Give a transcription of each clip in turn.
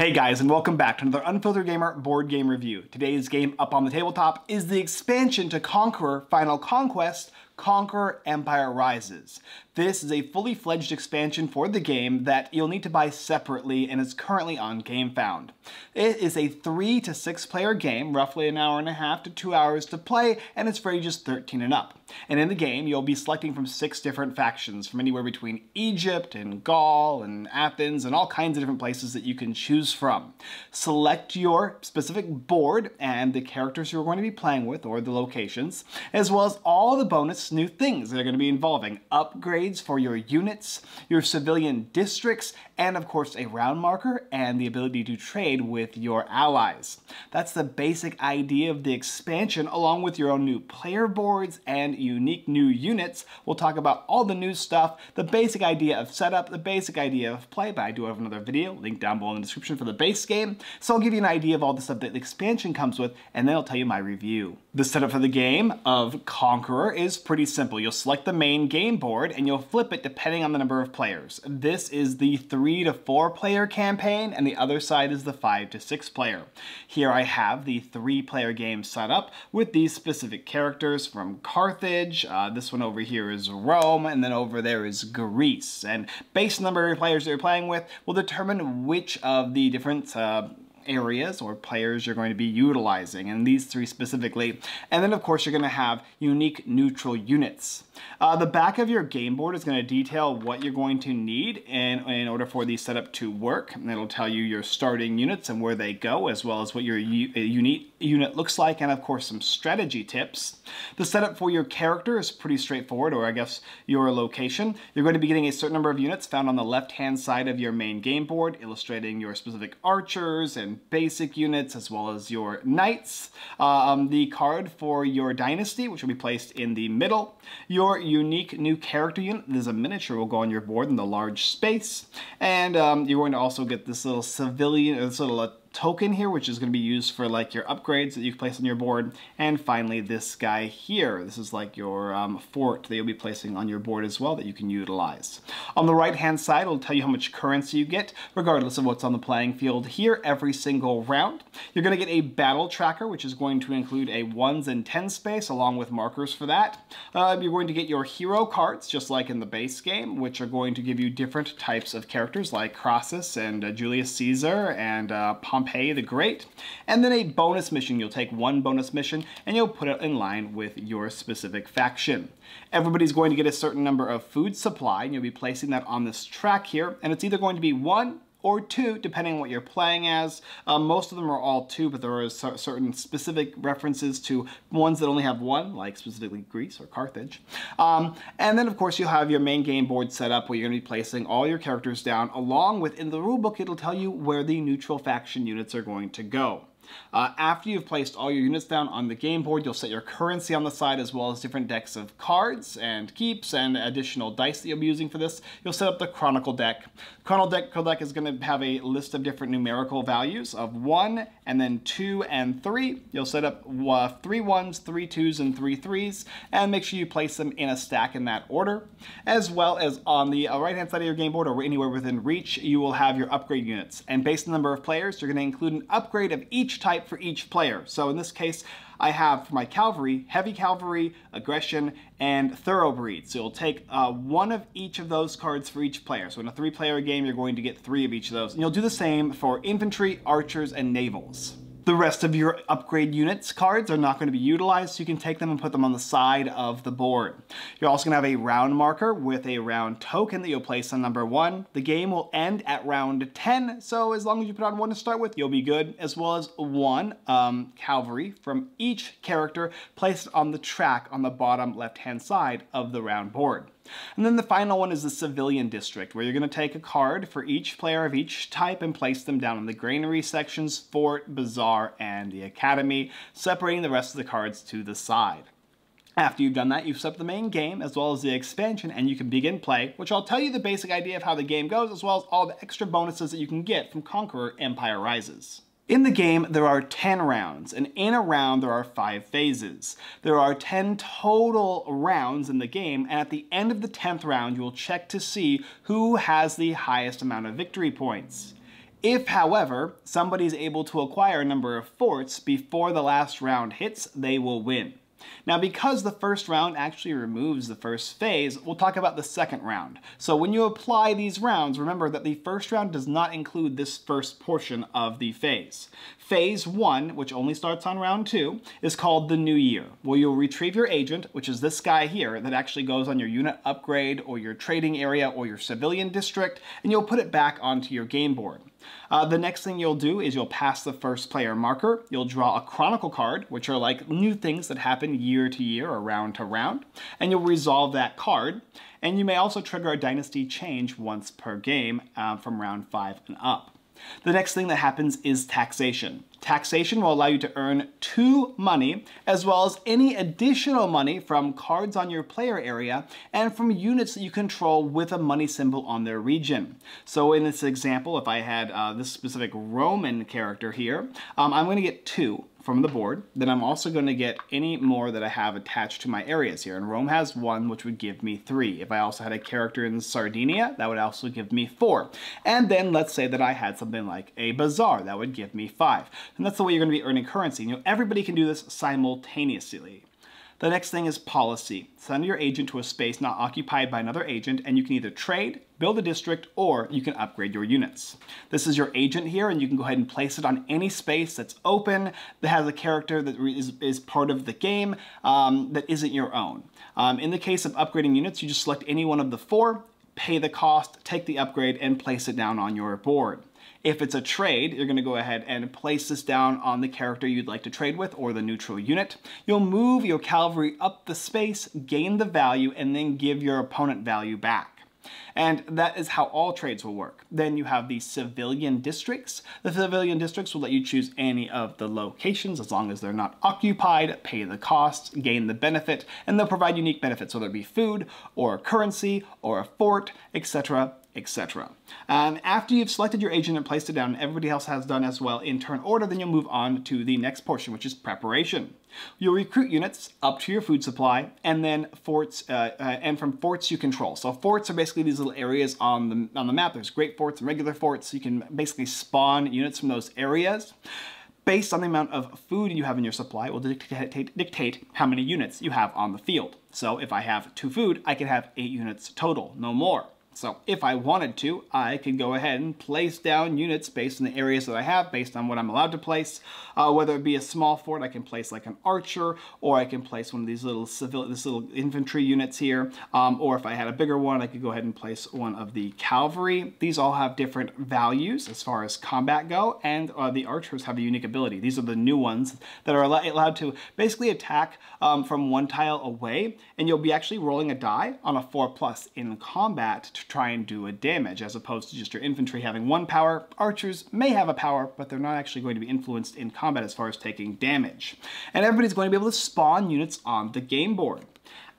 Hey guys, and welcome back to another Unfiltered Gamer board game review. Today's game up on the tabletop is the expansion to Conqueror Final Conquest, Conqueror Empire Rises. This is a fully fledged expansion for the game that you'll need to buy separately and is currently on GameFound. It is a three to six player game, roughly an hour and a half to two hours to play, and it's for ages 13 and up. And in the game, you'll be selecting from six different factions from anywhere between Egypt and Gaul and Athens and all kinds of different places that you can choose from. Select your specific board and the characters you're going to be playing with or the locations, as well as all the bonus new things that are going to be involving upgrades for your units, your civilian districts, and of course a round marker and the ability to trade with your allies. That's the basic idea of the expansion along with your own new player boards and unique new units. We'll talk about all the new stuff, the basic idea of setup, the basic idea of play, but I do have another video, link down below in the description for the base game. So I'll give you an idea of all the stuff that the expansion comes with, and then I'll tell you my review. The setup for the game of Conqueror is pretty simple. You'll select the main game board and you'll flip it depending on the number of players. This is the three to four player campaign and the other side is the five to six player. Here I have the three player game set up with these specific characters from Carthage, uh, this one over here is Rome, and then over there is Greece. And based on the number of players that you're playing with will determine which of the different uh, areas or players you're going to be utilizing, and these three specifically. And then of course you're going to have unique neutral units. Uh, the back of your game board is going to detail what you're going to need in, in order for the setup to work. And it'll tell you your starting units and where they go, as well as what your unique unit looks like, and of course some strategy tips. The setup for your character is pretty straightforward, or I guess your location. You're going to be getting a certain number of units found on the left-hand side of your main game board, illustrating your specific archers and basic units, as well as your knights. Um, the card for your dynasty, which will be placed in the middle. Your unique new character unit, there's a miniature will go on your board in the large space. And um, you're going to also get this little civilian, this little uh, token here, which is going to be used for like your upgrades that you place on your board. And finally, this guy here. This is like your um, fort that you'll be placing on your board as well that you can utilize. On the right-hand side, it'll tell you how much currency you get, regardless of what's on the playing field here every single round. You're going to get a battle tracker, which is going to include a ones and 10 space, along with markers for that. Uh, you're going to get your hero cards, just like in the base game, which are going to give you different types of characters, like Crassus and uh, Julius Caesar and uh, Pompey the Great, and then a bonus mission. You'll take one bonus mission and you'll put it in line with your specific faction. Everybody's going to get a certain number of food supply, and you'll be placing that on this track here, and it's either going to be one or two, depending on what you're playing as. Um, most of them are all two, but there are certain specific references to ones that only have one, like specifically Greece or Carthage. Um, and then, of course, you'll have your main game board set up where you're going to be placing all your characters down, along with, in the rulebook, it'll tell you where the neutral faction units are going to go. Uh, after you've placed all your units down on the game board, you'll set your currency on the side as well as different decks of cards and keeps and additional dice that you'll be using for this. You'll set up the Chronicle deck. Chronicle deck is going to have a list of different numerical values of 1 and then 2 and 3. You'll set up uh, three ones, three twos, and three threes, and make sure you place them in a stack in that order. As well as on the uh, right-hand side of your game board or anywhere within reach, you will have your upgrade units. And based on the number of players, you're going to include an upgrade of each type for each player. So in this case, I have for my cavalry, heavy cavalry, aggression, and thoroughbreed. So you'll take uh, one of each of those cards for each player. So in a three-player game, you're going to get three of each of those. And you'll do the same for infantry, archers, and navals. The rest of your upgrade units cards are not going to be utilized, so you can take them and put them on the side of the board. You're also going to have a round marker with a round token that you'll place on number one. The game will end at round 10, so as long as you put on one to start with, you'll be good, as well as one um, cavalry from each character placed on the track on the bottom left-hand side of the round board. And then the final one is the civilian district, where you're going to take a card for each player of each type and place them down in the granary sections, fort, bazaar, and the academy, separating the rest of the cards to the side. After you've done that, you've set up the main game as well as the expansion and you can begin play, which I'll tell you the basic idea of how the game goes as well as all the extra bonuses that you can get from Conqueror Empire Rises. In the game, there are 10 rounds, and in a round, there are 5 phases. There are 10 total rounds in the game, and at the end of the 10th round, you will check to see who has the highest amount of victory points. If, however, somebody is able to acquire a number of forts before the last round hits, they will win. Now, because the first round actually removes the first phase, we'll talk about the second round. So when you apply these rounds, remember that the first round does not include this first portion of the phase. Phase 1, which only starts on round 2, is called the New Year, where you'll retrieve your agent, which is this guy here, that actually goes on your unit upgrade or your trading area or your civilian district, and you'll put it back onto your game board. Uh, the next thing you'll do is you'll pass the first player marker, you'll draw a chronicle card, which are like new things that happen year to year or round to round, and you'll resolve that card. And you may also trigger a dynasty change once per game uh, from round 5 and up. The next thing that happens is taxation. Taxation will allow you to earn two money, as well as any additional money from cards on your player area and from units that you control with a money symbol on their region. So in this example, if I had uh, this specific Roman character here, um, I'm going to get two from the board. Then I'm also going to get any more that I have attached to my areas here. And Rome has one, which would give me three. If I also had a character in Sardinia, that would also give me four. And then let's say that I had something like a bazaar, that would give me five. And that's the way you're going to be earning currency. You know, everybody can do this simultaneously. The next thing is policy. Send your agent to a space not occupied by another agent, and you can either trade, build a district, or you can upgrade your units. This is your agent here, and you can go ahead and place it on any space that's open, that has a character that is, is part of the game, um, that isn't your own. Um, in the case of upgrading units, you just select any one of the four, pay the cost, take the upgrade, and place it down on your board. If it's a trade, you're gonna go ahead and place this down on the character you'd like to trade with or the neutral unit. You'll move your cavalry up the space, gain the value, and then give your opponent value back. And that is how all trades will work. Then you have the civilian districts. The civilian districts will let you choose any of the locations as long as they're not occupied, pay the costs, gain the benefit, and they'll provide unique benefits, whether it be food or currency or a fort, etc etc. Um, after you've selected your agent and placed it down, everybody else has done as well in turn order, then you'll move on to the next portion, which is preparation. You'll recruit units up to your food supply, and then forts, uh, uh, and from forts you control. So forts are basically these little areas on the, on the map. There's great forts and regular forts. you can basically spawn units from those areas based on the amount of food you have in your supply will dictate, dictate, how many units you have on the field. So if I have two food, I can have eight units total, no more. So if I wanted to, I could go ahead and place down units based on the areas that I have, based on what I'm allowed to place. Uh, whether it be a small fort, I can place like an archer, or I can place one of these little civil, this little infantry units here. Um, or if I had a bigger one, I could go ahead and place one of the cavalry. These all have different values as far as combat go, and uh, the archers have a unique ability. These are the new ones that are allowed to basically attack um, from one tile away, and you'll be actually rolling a die on a 4 plus in combat to try and do a damage, as opposed to just your infantry having one power. Archers may have a power, but they're not actually going to be influenced in combat as far as taking damage. And everybody's going to be able to spawn units on the game board.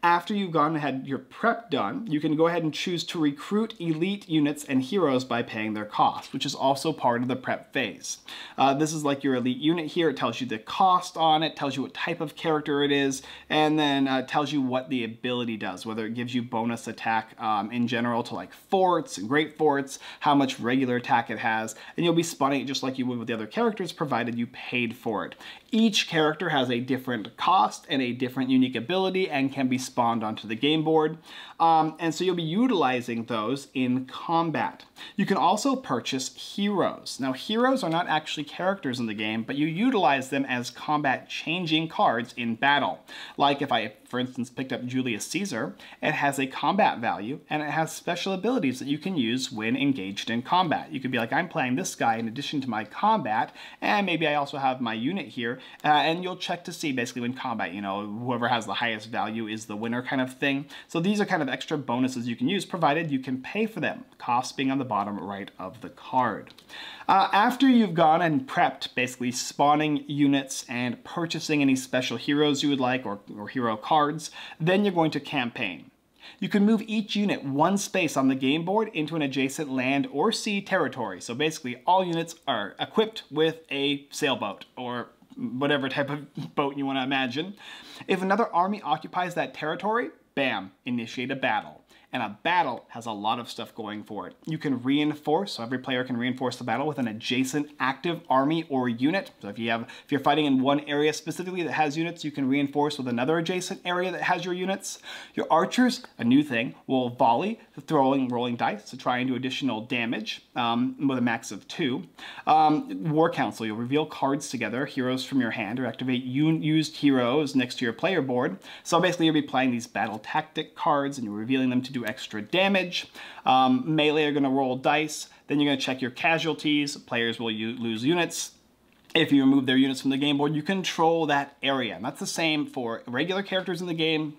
After you've gone and had your prep done, you can go ahead and choose to recruit elite units and heroes by paying their cost, which is also part of the prep phase. Uh, this is like your elite unit here. It tells you the cost on it, tells you what type of character it is, and then uh, tells you what the ability does, whether it gives you bonus attack um, in general to like forts and great forts, how much regular attack it has, and you'll be spawning it just like you would with the other characters, provided you paid for it. Each character has a different cost and a different unique ability and can be spawned onto the game board. Um, and so you'll be utilizing those in combat. You can also purchase heroes. Now heroes are not actually characters in the game, but you utilize them as combat changing cards in battle. Like if I, for instance, picked up Julius Caesar, it has a combat value and it has special abilities that you can use when engaged in combat. You could be like, I'm playing this guy in addition to my combat, and maybe I also have my unit here, uh, and you'll check to see basically when combat, you know, whoever has the highest value is the winner kind of thing. So these are kind of extra bonuses you can use, provided you can pay for them, cost being on the bottom right of the card. Uh, after you've gone and prepped, basically spawning units and purchasing any special heroes you would like or, or hero cards, then you're going to campaign. You can move each unit one space on the game board into an adjacent land or sea territory. So basically all units are equipped with a sailboat or whatever type of boat you want to imagine. If another army occupies that territory, bam, initiate a battle. And a battle has a lot of stuff going for it. You can reinforce, so every player can reinforce the battle with an adjacent active army or unit. So if you have, if you're fighting in one area specifically that has units, you can reinforce with another adjacent area that has your units. Your archers, a new thing, will volley, throwing rolling dice to try and do additional damage um, with a max of two. Um, War Council, you'll reveal cards together, heroes from your hand, or activate used heroes next to your player board. So basically you'll be playing these battle tactic cards and you're revealing them to do extra damage. Um, melee are going to roll dice. Then you're to check your casualties. Players will lose units. If you remove their units from the game board, you control that area. And that's the same for regular characters in the game,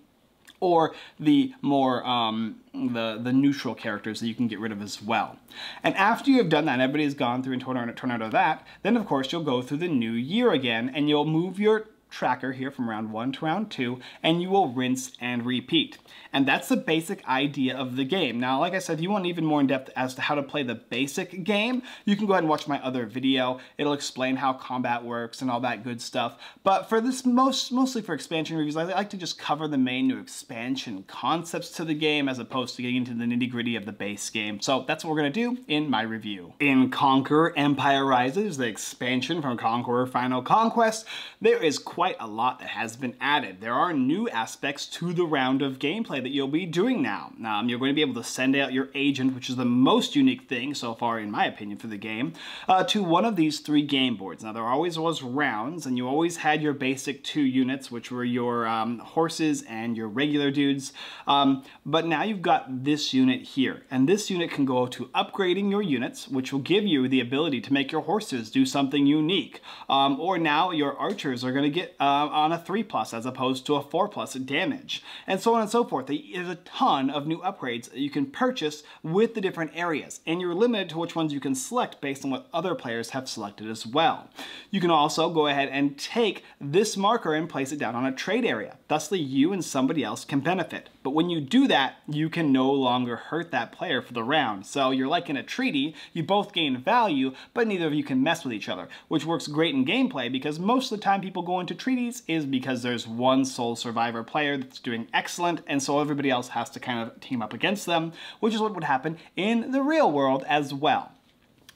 or the more um, the the neutral characters that you can get rid of as well. And after you have done that, everybody's gone through and torn out of that, then of course you'll go through the new year again, and you'll move your tracker here from round one to round two, and you will rinse and repeat. And that's the basic idea of the game. Now, like I said, if you want even more in depth as to how to play the basic game, you can go ahead and watch my other video. It'll explain how combat works and all that good stuff. But for this, most mostly for expansion reviews, I like to just cover the main new expansion concepts to the game as opposed to getting into the nitty gritty of the base game. So that's what we're gonna do in my review. In Conquer Empire Rises, the expansion from Conqueror Final Conquest, there is quite a lot that has been added. There are new aspects to the round of gameplay that you'll be doing now. Um, you're going to be able to send out your agent, which is the most unique thing so far, in my opinion, for the game, uh, to one of these three game boards. Now, there always was rounds, and you always had your basic two units, which were your um, horses and your regular dudes. Um, but now you've got this unit here, and this unit can go to upgrading your units, which will give you the ability to make your horses do something unique. Um, or now your archers are going to get uh, on a 3 plus as opposed to a 4 plus damage, and so on and so forth. There's a ton of new upgrades that you can purchase with the different areas, and you're limited to which ones you can select based on what other players have selected as well. You can also go ahead and take this marker and place it down on a trade area. Thusly, you and somebody else can benefit. But when you do that, you can no longer hurt that player for the round. So you're like in a treaty, you both gain value, but neither of you can mess with each other, which works great in gameplay because most of the time people go into treaties is because there's one sole survivor player that's doing excellent, and so everybody else has to kind of team up against them, which is what would happen in the real world as well.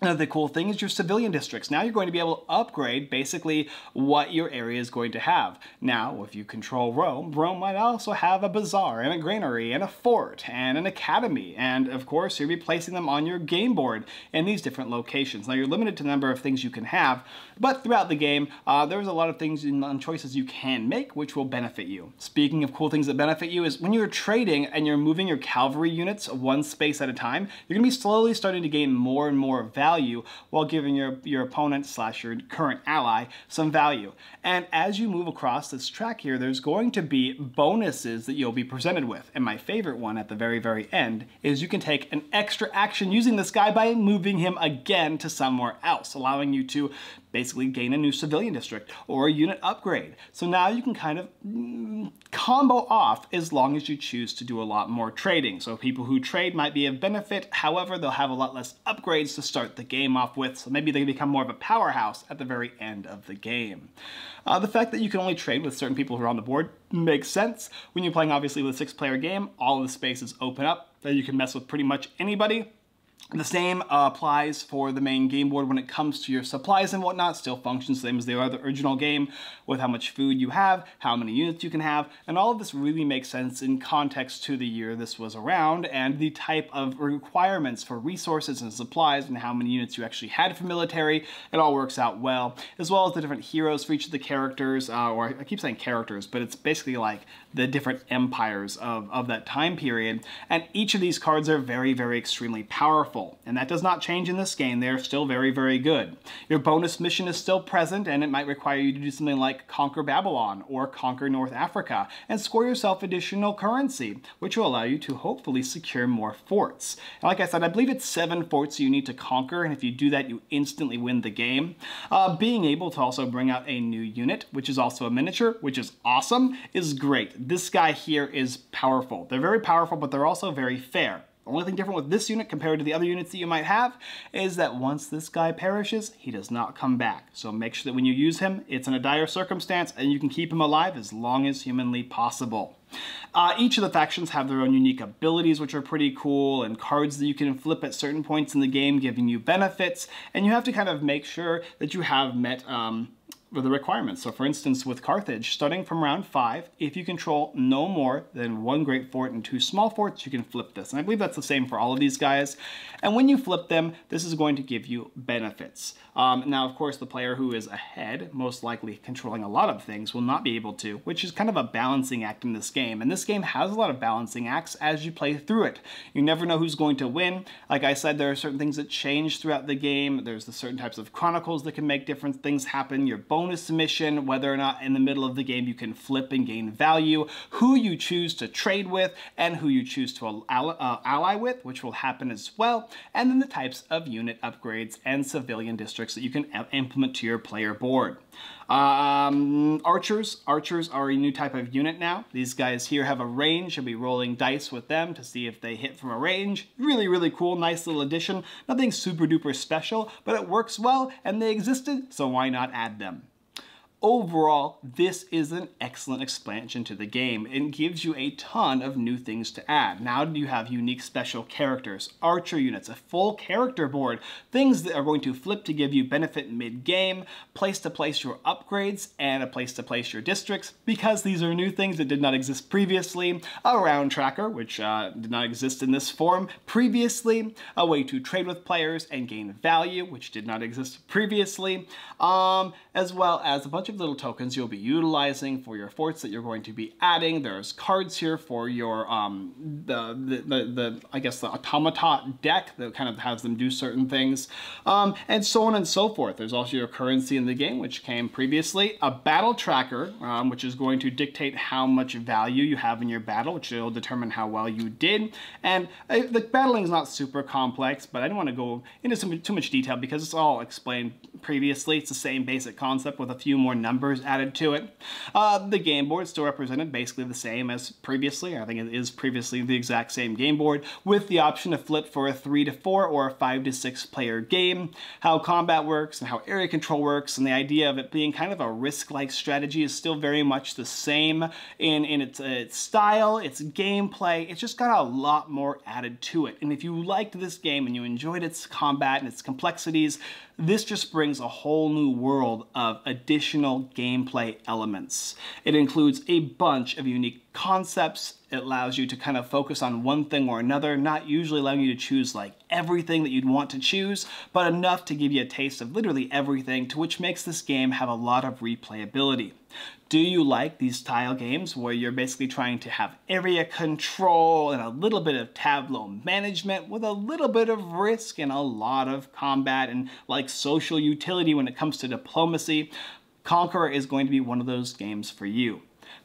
Another cool thing is your civilian districts. Now you're going to be able to upgrade basically what your area is going to have. Now, if you control Rome, Rome might also have a bazaar and a granary and a fort and an academy. And of course, you'll be placing them on your game board in these different locations. Now you're limited to the number of things you can have, but throughout the game, uh, there's a lot of things and choices you can make which will benefit you. Speaking of cool things that benefit you is when you're trading and you're moving your cavalry units one space at a time, you're gonna be slowly starting to gain more and more value value while giving your, your opponent slash your current ally some value. And as you move across this track here, there's going to be bonuses that you'll be presented with. And my favorite one at the very, very end is you can take an extra action using this guy by moving him again to somewhere else, allowing you to basically gain a new civilian district or a unit upgrade. So now you can kind of mm, combo off as long as you choose to do a lot more trading. So people who trade might be of benefit, however, they'll have a lot less upgrades to start the game off with, so maybe they become more of a powerhouse at the very end of the game. Uh, the fact that you can only trade with certain people who are on the board makes sense. When you're playing obviously with a six player game, all of the spaces open up, that you can mess with pretty much anybody. The same uh, applies for the main game board when it comes to your supplies and whatnot, still functions the same as they are the original game with how much food you have, how many units you can have, and all of this really makes sense in context to the year this was around and the type of requirements for resources and supplies and how many units you actually had for military. It all works out well, as well as the different heroes for each of the characters, uh, or I keep saying characters, but it's basically like the different empires of, of that time period. And each of these cards are very, very extremely powerful. And that does not change in this game. They're still very, very good. Your bonus mission is still present, and it might require you to do something like conquer Babylon or conquer North Africa and score yourself additional currency, which will allow you to hopefully secure more forts. And like I said, I believe it's seven forts you need to conquer, and if you do that, you instantly win the game. Uh, being able to also bring out a new unit, which is also a miniature, which is awesome, is great this guy here is powerful. They're very powerful, but they're also very fair. The only thing different with this unit compared to the other units that you might have is that once this guy perishes, he does not come back. So make sure that when you use him, it's in a dire circumstance and you can keep him alive as long as humanly possible. Uh, each of the factions have their own unique abilities, which are pretty cool, and cards that you can flip at certain points in the game, giving you benefits, and you have to kind of make sure that you have met um, the requirements. So for instance, with Carthage, starting from round five, if you control no more than one great fort and two small forts, you can flip this. And I believe that's the same for all of these guys. And when you flip them, this is going to give you benefits. Um, now, of course, the player who is ahead, most likely controlling a lot of things, will not be able to, which is kind of a balancing act in this game. And this game has a lot of balancing acts as you play through it. You never know who's going to win. Like I said, there are certain things that change throughout the game. There's the certain types of chronicles that can make different things happen. Your bonus mission, whether or not in the middle of the game you can flip and gain value, who you choose to trade with, and who you choose to ally, uh, with, which will happen as well, and then the types of unit upgrades and civilian districts that you can implement to your player board. Um, archers. Archers are a new type of unit now. These guys here have a range. You'll be rolling dice with them to see if they hit from a range. Really, really cool. Nice little addition. Nothing super duper special, but it works well and they existed, so why not add them? Overall, this is an excellent expansion to the game. And gives you a ton of new things to add. Now you have unique special characters, archer units, a full character board, things that are going to flip to give you benefit mid-game, place to place your upgrades, and a place to place your districts, because these are new things that did not exist previously, a round tracker, which uh, did not exist in this form previously, a way to trade with players and gain value, which did not exist previously, um, as well as a bunch of of little tokens you'll be utilizing for your forts that you're going to be adding. There's cards here for your, um, the, the, the, the, I guess the automata deck that kind of has them do certain things, um, and so on and so forth. There's also your currency in the game, which came previously, a battle tracker, um, which is going to dictate how much value you have in your battle, which will determine how well you did. And uh, the battling is not super complex, but I don't want to go into some, too much detail because it's all explained previously. It's the same basic concept with a few more numbers added to it. Uh, the game board still represented basically the same as previously. I think it is previously the exact same game board with the option to flip for a 3 to 4 or a 5 to 6 player game. How combat works and how area control works and the idea of it being kind of a risk-like strategy is still very much the same in, in its, uh, its style, its gameplay. It's just got a lot more added to it. And if you liked this game and you enjoyed its combat and its complexities, this just brings a whole new world of additional gameplay elements. It includes a bunch of unique concepts. It allows you to kind of focus on one thing or another, not usually allowing you to choose like everything that you'd want to choose, but enough to give you a taste of literally everything, to which makes this game have a lot of replayability. Do you like these tile games where you're basically trying to have area control and a little bit of tableau management with a little bit of risk and a lot of combat and like social utility when it comes to diplomacy? Conqueror is going to be one of those games for you.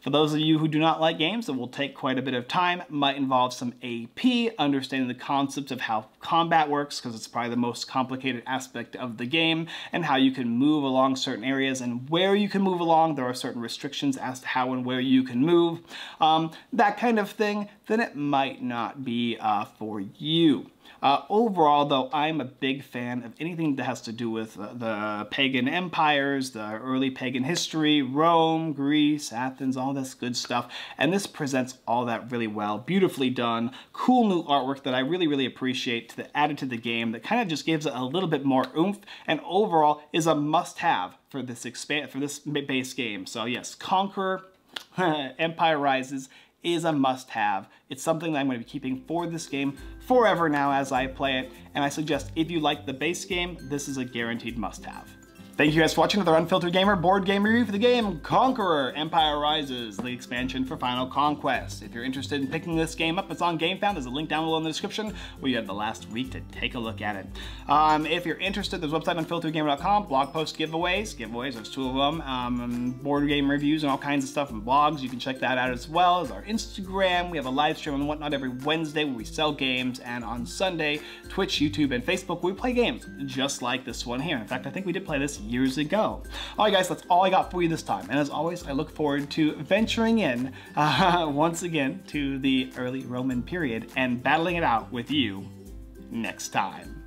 For those of you who do not like games that will take quite a bit of time, might involve some AP, understanding the concepts of how combat works, because it's probably the most complicated aspect of the game, and how you can move along certain areas and where you can move along. There are certain restrictions as to how and where you can move. Um, that kind of thing, then it might not be uh, for you. Uh, overall, though, I'm a big fan of anything that has to do with uh, the pagan empires, the early pagan history, Rome, Greece, Athens, all this good stuff. And this presents all that really well, beautifully done, cool new artwork that I really, really appreciate that added to the game that kind of just gives it a little bit more oomph and overall is a must-have for this expand for this base game. So yes, Conqueror, Empire Rises is a must-have. It's something that I'm going to be keeping for this game forever now as I play it, and I suggest if you like the base game, this is a guaranteed must-have. Thank you guys for watching another Unfiltered Gamer board game review for the game Conqueror Empire Rises, the expansion for Final Conquest. If you're interested in picking this game up, it's on GameFound. There's a link down below in the description where you have the last week to take a look at it. Um, if you're interested, there's a website unfilteredgamer.com, blog post giveaways, giveaways, there's two of them, um, board game reviews and all kinds of stuff and blogs. You can check that out as well as our Instagram. We have a live stream and whatnot every Wednesday where we sell games, and on Sunday, Twitch, YouTube, and Facebook, we play games just like this one here. In fact, I think we did play this years ago. All right, guys, that's all I got for you this time. And as always, I look forward to venturing in uh, once again to the early Roman period and battling it out with you next time.